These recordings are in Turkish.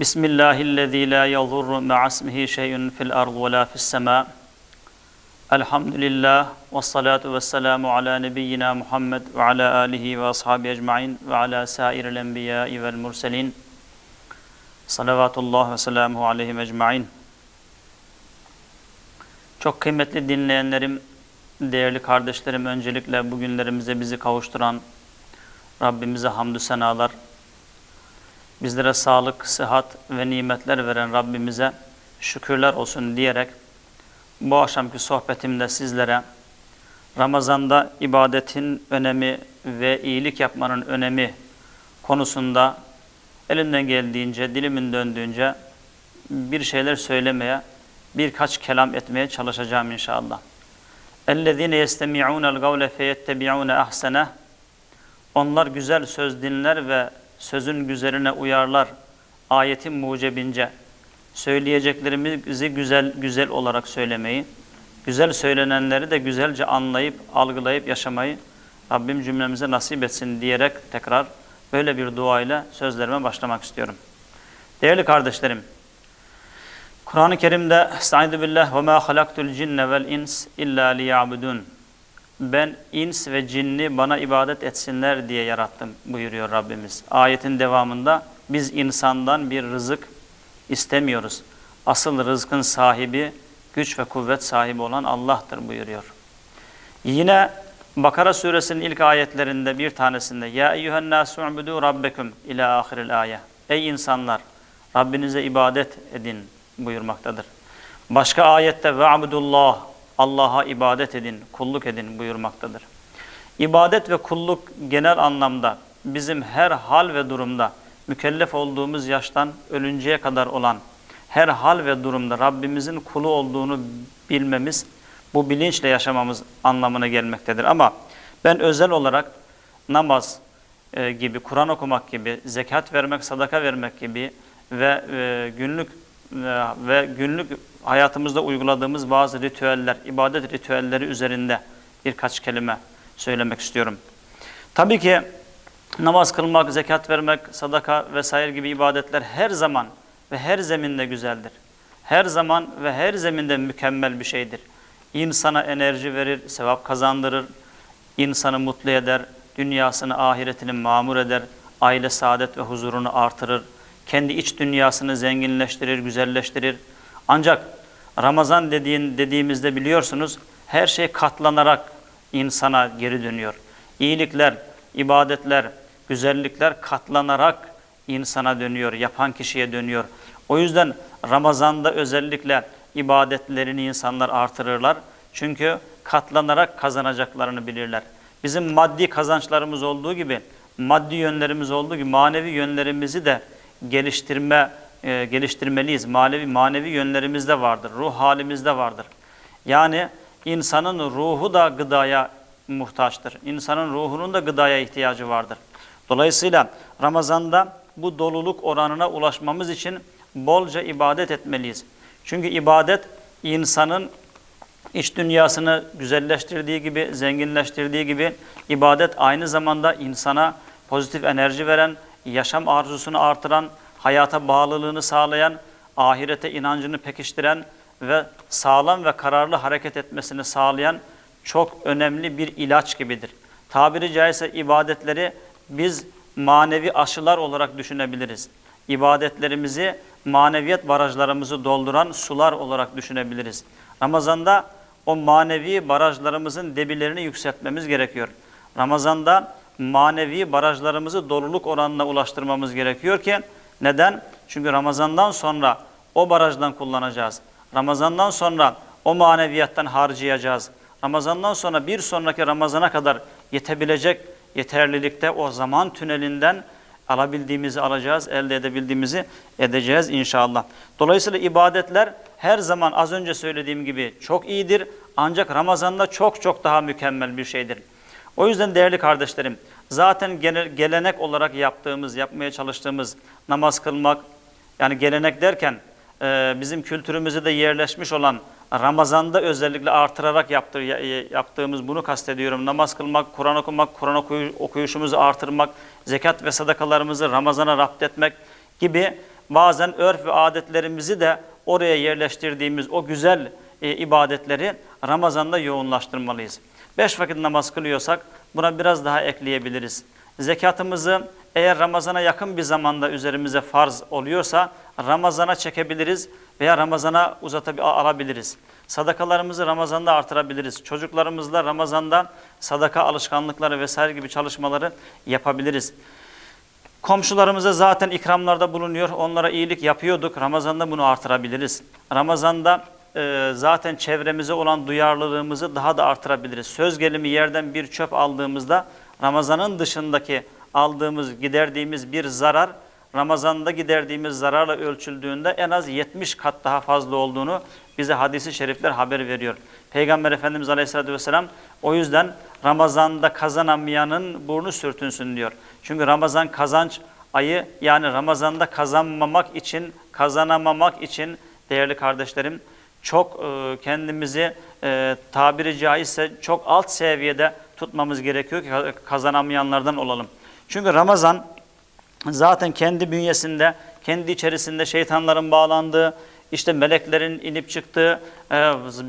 Bismillahillezî lâ yadurru ma'asmihi şey'un fil ardı ve lâ fissemâ. Elhamdülillah ve salatu ve selamu ala nebiyyina Muhammed ve ala alihi ve ashabi ecmain ve ala sairil enbiyai vel murselin. Salavatullah ve selamuhu aleyhim ecmain. Çok kıymetli dinleyenlerim, değerli kardeşlerim, öncelikle bugünlerimize bizi kavuşturan Rabbimize hamdü senalar, bizlere sağlık, sıhhat ve nimetler veren Rabbimize şükürler olsun diyerek bu akşamki sohbetimde sizlere Ramazan'da ibadetin önemi ve iyilik yapmanın önemi konusunda elimden geldiğince, dilimin döndüğünce bir şeyler söylemeye, birkaç kelam etmeye çalışacağım inşallah. اَلَّذ۪ينَ يَسْتَمِعُونَ الْقَوْلَ فَيَتَّبِعُونَ اَحْسَنَهِ Onlar güzel söz dinler ve sözün güzeline uyarlar. Ayetin mucebince söyleyeceklerimizi güzel güzel olarak söylemeyi, güzel söylenenleri de güzelce anlayıp, algılayıp yaşamayı Rabbim cümlemize nasip etsin diyerek tekrar böyle bir duayla sözlerime başlamak istiyorum. Değerli kardeşlerim, Kur'an-ı Kerim'de Estaizu billah ve ma halaktul cinne vel ins illa liya'budun. Ben ins ve cinni bana ibadet etsinler diye yarattım buyuruyor Rabbimiz. Ayetin devamında biz insandan bir rızık istemiyoruz. Asıl rızkın sahibi, güç ve kuvvet sahibi olan Allah'tır buyuruyor. Yine Bakara suresinin ilk ayetlerinde bir tanesinde Ya eyyühen nâsu'budu rabbekum ila ahiril ayet. Ey insanlar Rabbinize ibadet edin buyurmaktadır. Başka ayette ve abdullah Allah'a ibadet edin, kulluk edin buyurmaktadır. İbadet ve kulluk genel anlamda bizim her hal ve durumda mükellef olduğumuz yaştan ölünceye kadar olan her hal ve durumda Rabbimizin kulu olduğunu bilmemiz, bu bilinçle yaşamamız anlamına gelmektedir. Ama ben özel olarak namaz e, gibi, Kur'an okumak gibi, zekat vermek, sadaka vermek gibi ve e, günlük e, ve günlük hayatımızda uyguladığımız bazı ritüeller, ibadet ritüelleri üzerinde birkaç kelime söylemek istiyorum. Tabii ki namaz kılmak, zekat vermek, sadaka vesaire gibi ibadetler her zaman ve her zeminde güzeldir. Her zaman ve her zeminde mükemmel bir şeydir. İnsana enerji verir, sevap kazandırır, insanı mutlu eder, dünyasını, ahiretini mamur eder, aile saadet ve huzurunu artırır, kendi iç dünyasını zenginleştirir, güzelleştirir. Ancak Ramazan dediğin, dediğimizde biliyorsunuz her şey katlanarak insana geri dönüyor. İyilikler, ibadetler, güzellikler katlanarak insana dönüyor, yapan kişiye dönüyor. O yüzden Ramazan'da özellikle ibadetlerini insanlar artırırlar. Çünkü katlanarak kazanacaklarını bilirler. Bizim maddi kazançlarımız olduğu gibi, maddi yönlerimiz olduğu gibi manevi yönlerimizi de geliştirme e, geliştirmeliyiz. Manevi manevi yönlerimiz de vardır. Ruh halimizde vardır. Yani insanın ruhu da gıdaya muhtaçtır. İnsanın ruhunun da gıdaya ihtiyacı vardır. Dolayısıyla Ramazan'da bu doluluk oranına ulaşmamız için bolca ibadet etmeliyiz. Çünkü ibadet insanın iç dünyasını güzelleştirdiği gibi, zenginleştirdiği gibi ibadet aynı zamanda insana pozitif enerji veren, yaşam arzusunu artıran, hayata bağlılığını sağlayan, ahirete inancını pekiştiren ve sağlam ve kararlı hareket etmesini sağlayan çok önemli bir ilaç gibidir. Tabiri caizse ibadetleri biz manevi aşılar olarak düşünebiliriz. İbadetlerimizi, maneviyat barajlarımızı dolduran sular olarak düşünebiliriz. Ramazanda o manevi barajlarımızın debilerini yükseltmemiz gerekiyor. Ramazanda manevi barajlarımızı doluluk oranına ulaştırmamız gerekiyor ki neden? Çünkü Ramazandan sonra o barajdan kullanacağız. Ramazandan sonra o maneviyattan harcayacağız. Ramazandan sonra bir sonraki Ramazana kadar yetebilecek yeterlilikte o zaman tünelinden alabildiğimizi alacağız, elde edebildiğimizi edeceğiz inşallah. Dolayısıyla ibadetler her zaman az önce söylediğim gibi çok iyidir. Ancak Ramazan'da çok çok daha mükemmel bir şeydir. O yüzden değerli kardeşlerim, zaten gelenek olarak yaptığımız, yapmaya çalıştığımız namaz kılmak, yani gelenek derken bizim kültürümüzde de yerleşmiş olan Ramazan'da özellikle artırarak yaptır, yaptığımız bunu kastediyorum. Namaz kılmak, Kur'an okumak, Kur'an okuyuşumuzu artırmak, zekat ve sadakalarımızı Ramazan'a rapt etmek gibi bazen örf ve adetlerimizi de oraya yerleştirdiğimiz o güzel e, ibadetleri Ramazan'da yoğunlaştırmalıyız. Beş vakit namaz kılıyorsak buna biraz daha ekleyebiliriz. Zekatımızı eğer Ramazan'a yakın bir zamanda üzerimize farz oluyorsa Ramazan'a çekebiliriz veya Ramazan'a uzatabilir alabiliriz. Sadakalarımızı Ramazan'da artırabiliriz. Çocuklarımızla Ramazan'da sadaka alışkanlıkları vesaire gibi çalışmaları yapabiliriz. Komşularımıza zaten ikramlarda bulunuyor. Onlara iyilik yapıyorduk. Ramazan'da bunu artırabiliriz. Ramazan'da e, zaten çevremize olan duyarlılığımızı daha da artırabiliriz. Söz gelimi yerden bir çöp aldığımızda Ramazan'ın dışındaki aldığımız, giderdiğimiz bir zarar Ramazan'da giderdiğimiz zararla ölçüldüğünde en az 70 kat daha fazla olduğunu bize hadisi şerifler haber veriyor. Peygamber Efendimiz Aleyhisselatü Vesselam o yüzden Ramazan'da kazanamayanın burnu sürtünsün diyor. Çünkü Ramazan kazanç ayı yani Ramazan'da kazanmamak için, kazanamamak için değerli kardeşlerim çok e, kendimizi e, tabiri caizse çok alt seviyede tutmamız gerekiyor ki kazanamayanlardan olalım. Çünkü Ramazan zaten kendi bünyesinde, kendi içerisinde şeytanların bağlandığı, işte meleklerin inip çıktığı e,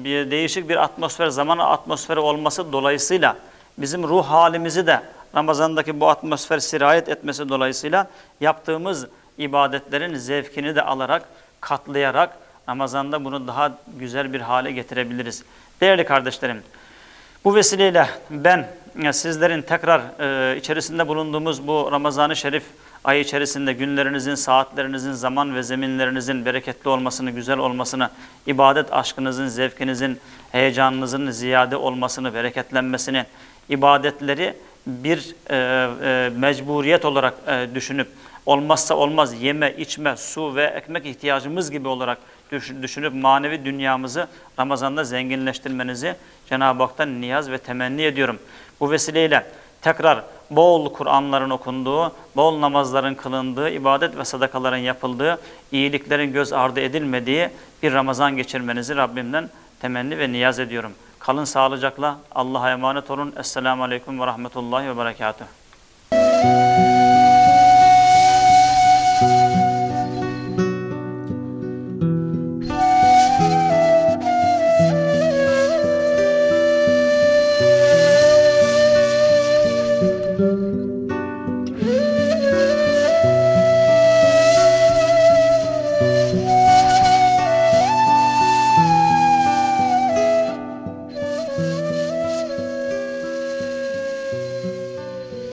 bir değişik bir atmosfer, zaman atmosferi olması dolayısıyla bizim ruh halimizi de Ramazan'daki bu atmosfer sirayet etmesi dolayısıyla yaptığımız ibadetlerin zevkini de alarak, katlayarak Ramazan'da bunu daha güzel bir hale getirebiliriz. Değerli kardeşlerim, bu vesileyle ben sizlerin tekrar e, içerisinde bulunduğumuz bu Ramazan-ı Şerif ay içerisinde günlerinizin, saatlerinizin, zaman ve zeminlerinizin bereketli olmasını, güzel olmasını, ibadet aşkınızın, zevkinizin, heyecanınızın ziyade olmasını, bereketlenmesini, ibadetleri bir e, e, mecburiyet olarak e, düşünüp olmazsa olmaz yeme, içme, su ve ekmek ihtiyacımız gibi olarak düşünüp manevi dünyamızı Ramazan'da zenginleştirmenizi Cenab-ı Hak'tan niyaz ve temenni ediyorum. Bu vesileyle tekrar bol Kur'anların okunduğu, bol namazların kılındığı, ibadet ve sadakaların yapıldığı, iyiliklerin göz ardı edilmediği bir Ramazan geçirmenizi Rabbimden temenni ve niyaz ediyorum. Kalın sağlıcakla, Allah'a emanet olun. Esselamu Aleyküm ve Rahmetullahi ve Berekatuhu.